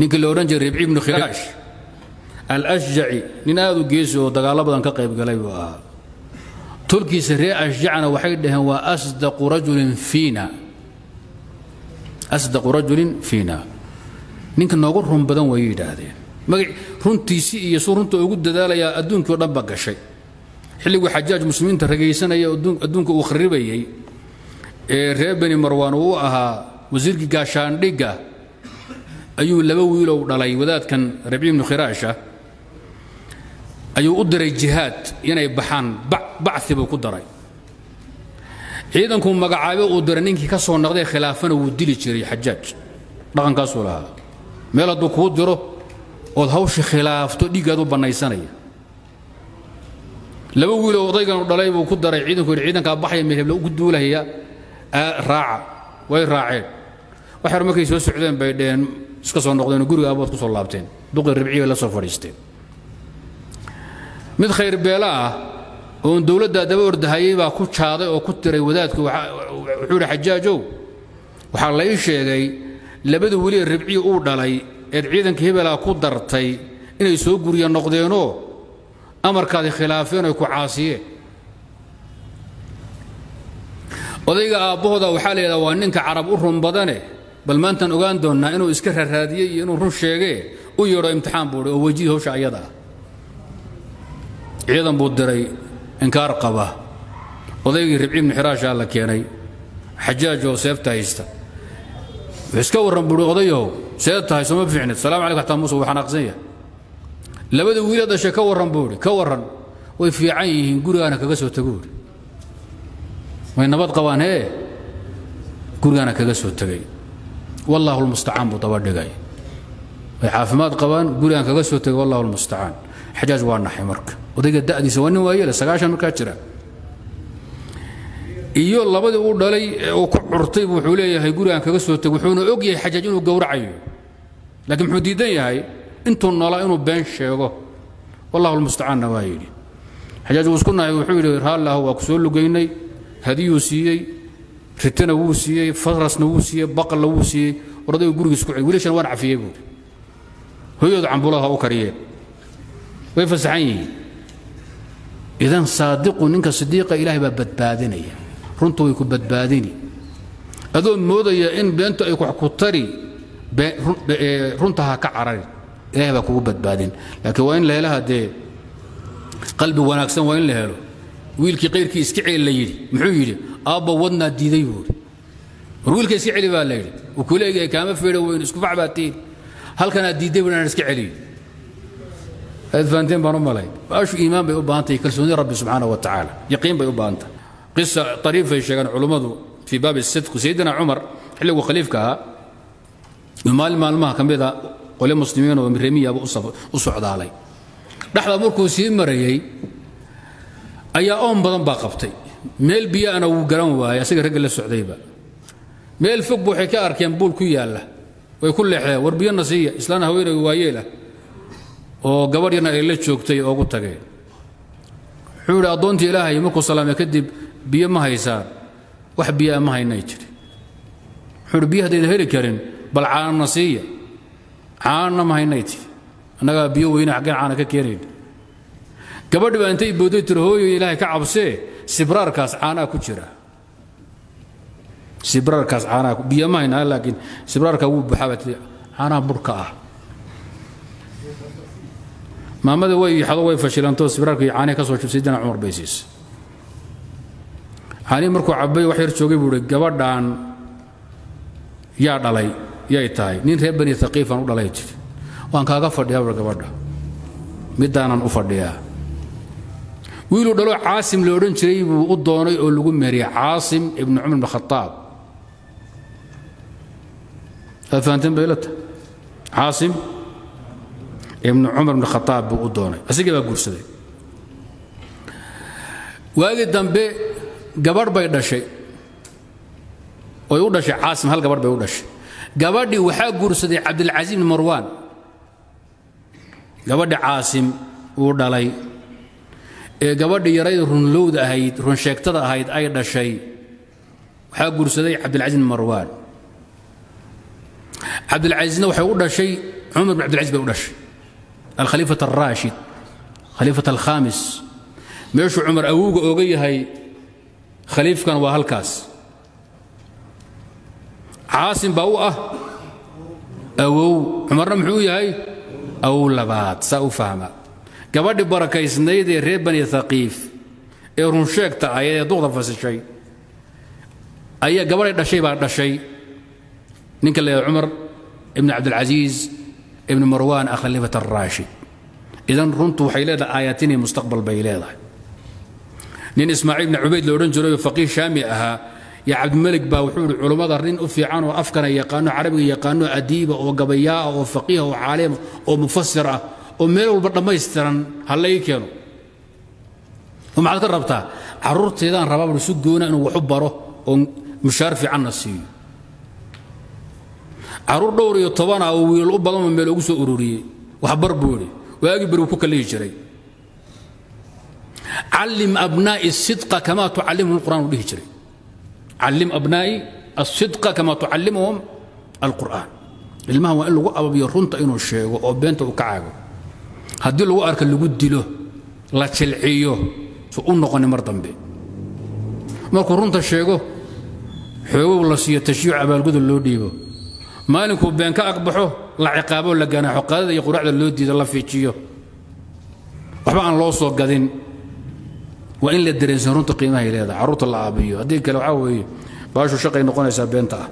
ninkii la odhan jiray ribci ibnu khiraash alashjaci. Nin aad u geesi oo dagaallo badan ka qayb galay buu ahaa. Tolkiisa reer ashjacna waxay dhaheen waa asdaqu rajulin fiina. Asdaqu rajulin fiina. Ninka noogu run badan way yidhaahdeen. Magac runtiisii iyo suu runta ugu dadaalayaa adduunkii o dhan ba gashay. Xilliguu xajaaj muslimiinta ragaysanaya adduunka uu kharibayey ee reer beni marwaan uu ahaa wasiirkii gaashaandhigga ayuu laba wiilow dhalay wadaadkan rabci ibnu khiraasha ayuu u diray jihaad inay baxaan bacthi buu ku daray. Ciidankuu magacaabe uu diray ninkii ka soo noqday khilaafana wuu dili jiray xajaaj dhaqankaasuu lahaa. Meel hadduu kuu diro ood hawsha khilaafto dhiiggaad u bannaysanaya. Laba wiiloo odayganu dhalay buu ku daray ciidanku yidhi ciidankaa baxaya meelhebla ugu duulahaya raaca way raaceen. Wax yar markay soo socdeen bay dheheen iska soo noqdeen guriga aabood ku soo laabteen. Duqii ribciya la soo fadhiisteen mid khayr beela ah oon dowladdaa daba ordahayay baa ku jaaday oo ku tiray wadaadku wuxuu idhi xajaajow waxaa la ii sheegay labada weli ee ribciya uu dhalay eed ciidanka hebelaa ku dartay inay soo gurya noqdeenoo amarkaadi khilaafeen oy ku caasiyeen odayga aabbahooda waxaa la yidhahdaa waa ninka carab u run badane bal maantaan ogaan doonnaa inuu iska raraadiyey iyo inuu run sheegee u yeedho imtixaan buu hi oo wejihi hawsha ayada. Ciidan buu diray inkaar qaba. Odaygii ribci ibnu xiraashaa la keenay xajaaj oo seefta haysta. Wuxuu iska warran buuhi odayahow seed tahay sooma fiicnid. Salamu calaykum xataa muuse wuu xanaaqsan yahay. Labada wiila dhashay ka warran buu idhi ka warran way fiican yihiin gurigaana kaga soo tago idhi. Way nabad qabaan hee gurigaana kaga soo tegay wallaahu lmustacaan buu daba dhigay. Way caafimaad qabaan gurigaan kaga soo tegay wallahu lmustacaan xajaaj waa naxay marka. Odayga da'diisa waa nin waayele sagaashan markaa jira. Iyo labadii uu dhalay uu ku curtay wuxuu leeyahay gurigaan kaga soo tegay wuxuuna og yahay xajaaj inuu gowracayo. Laakiin muxuu diidan yahay intuu noolaa inuu been sheego. Wallahu lmustacaanna waa yidhi. Xajaaj wuu isku nahay wuxuu yidhi raallahu waa ku soo lugaynay hadiyuu siiyey ritana wuu siiyey farasna wuu siiyey baqalna wuu siiyey ordaygu gurigiis ku wiilashan waan cafiyey buuri hooyooda cambulada ha u kariyeen. Way fasaxan yihiin. Idan saadiqu ninka sidiiqa ilaahay baa badbaadinaya. Runtu way ku badbaadini. Adoo moodaya in beentu ay ku tari runta ha ka carari ilahay baa kugu badbaadin. Laakiin waa in la helaha dee qalbi wanaagsan waa in la helo. Wiilkii qayrkii iska celi la yidhi. Muxuu yidhi aabba wadnaa diiday buuri war wiilka iska celi baa la yidhi. Uu kula egaya kaama feedho weyn isku fac baa tiin. Halkanaa diiday buu inaan iska celiyo aad fahanteen baan u malay. Baashu iimaan bay u baahan tahay kalsooni rabbi subxaana wa tacaala. Yaqiin bay u baahan tahay qisa ariifay sheegaan culummadu fii baabi sidku sayidina cumar xilliguu khaliifka ahaa maalin maalmaha ka mid a qole muslimiin oo remiyaaba u socdaalay. Dhexda markuu sii marayey ayaa oon badan baa qabtay meel biyaana wuu garan waayay asaga ragga la socdayba. Meel fog bu waxay ka arkeen buul ku yaalla way ku leexdeen war biyana siiya islaan haweenay waayeelah oo gabadh yarna ay la joogtay oogu tageen wuxuu yidhi addoontii ilaahay markuu salaamay kadib biyo ma haysaan wax biyaa ma haynay jiri. Wuxuu yidhi biyo haddayna heli karin bal caanana siiya caanana ma haynay tiri annagaa biyo weyne xaggeen caana ka keenayn gabadhi baa intay booday tiri hooyo ilaahay ka cabsee sibraarkaas caanaa ku jira. Sibraarkaas caanaa biyo ma haynaa laakiin sibraarkaa wuu buxaa baa caanaha burhka ah. Maamada way xado way fashilantoo sibraarka iyo caanihi ka soo jub saydina cumar bay siisay caanihi markuu cabbay wax yar joogay buu ihi gabadhan yaa dhalay yay tahay nin reer bani haqiifan u dhalay jiri waan kaaga fadhiyaa gabadha. Midaanan u fadhiyaa wiiluu dhalo caasim la odhan jiray buu u doonay oo lagu meeriyey caasim ibnu cumar ibn khataab. Aad fahanteen bay caasim ibnu cumar ibn khataab buu u doonay. Asigii baa guursaday? Waagii dambe gabadh bay dhashay. Oy u dhashay caasim hal gabadh bay u dhashay. Gabadhii waxaa guursaday cabdilcasiis ibn marwaan. Gabadhi caasim uu dhalay ee gabadhii yarayd runlowda ahayd runsheegtada ahayd ay dhashay. Waxaa guursaday cabdilcasiis ibn marwaan. Cabdilcasiisna waxay u dhashay cumar bin cabdilcaziz bay u dhashay. Alkhaliifat alraashid khaliifat alkhamis meeshuu cumar awowga oga yahay khaliifkan waa halkaas. Caasim baa u ah awow. Cumarna muxuu u yahay? Awow labaad saa u fahma gabadhii barakaysnayd ee reer bani haqiif ee runsheegta ahayd ee duqda fasishay. Ayaa gabadhay dhashay baa dhashay. Ninka la cumar ibn cabdilcasiis ibn marwan akhaliifat alraashid idan runtu waxay leedahay aayaatinii mustaqbal bay leedahay. Nin ismaaciil ibn cubayd la odhan jiray oo faqiih shaami ahaa ya cabdimalik baa wuxuu ihi culummada nin u fiican oo afkana yaqaano carabiga yaqaano adiiba oo gabayaa oo faqiiha oo caalima oo mufasir ah oo meel walba dhammaystiran ha la ii keeno. Oo maxaad ka rabtaa? Carruurteedaan rabaa si goona inuu waxu baro oo mushaar fiicanna siiyo. Carruur dhowr iyo toban ah oo wiilal u badanoo meel ugu soo ururiyey. Waxbar buu idhi waagii beri wuu ku kallihi jiray. Callim abnaa'i sidqa kamaa tucallimhum alqur'aan uu dhihi jiray. Callim abnaa'i asidqa kamaa tucallimuhum alqur'aan. Ilmaha waa in lagu ababiyo runta inuu sheego oo beenta uu ka caago haddii lagu arka lagu dilo la jilciyo su u noqoni mar dambe. Markuu runta sheego xoogow la siiyo tashyiic abaalgudub loo dhiibo. Maalinkuu been ka aqbaxo la ciqaabo la ganaaxo qadada iyo quraacda loo diido la fiijiyo. Waxba aan loo soo gadin. Waa in la dareensan runta qiimahay leedahay carruurta la aabiyo. Haddii kale waxaa weeye baashu shaqay noqonaysaa beenta ah